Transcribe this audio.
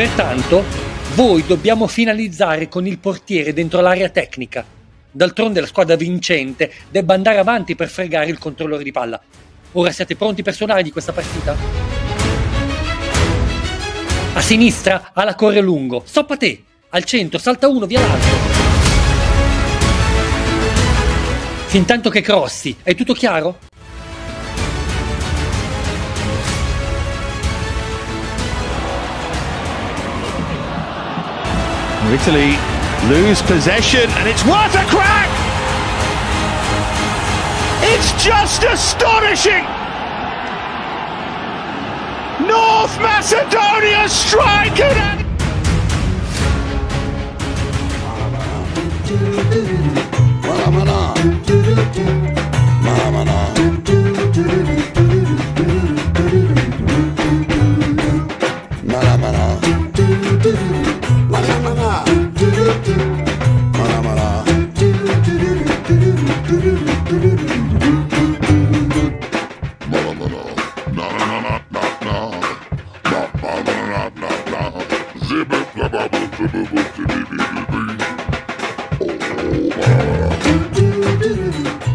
Pertanto, voi dobbiamo finalizzare con il portiere dentro l'area tecnica. D'altronde la squadra vincente debba andare avanti per fregare il controllore di palla. Ora siete pronti per suonare di questa partita? A sinistra, alla corre lungo. Stoppa te. Al centro, salta uno, via l'altro. Fintanto che crossi, è tutto chiaro? Italy lose possession and it's worth a crack! It's just astonishing! North Macedonia strike Oh, wow.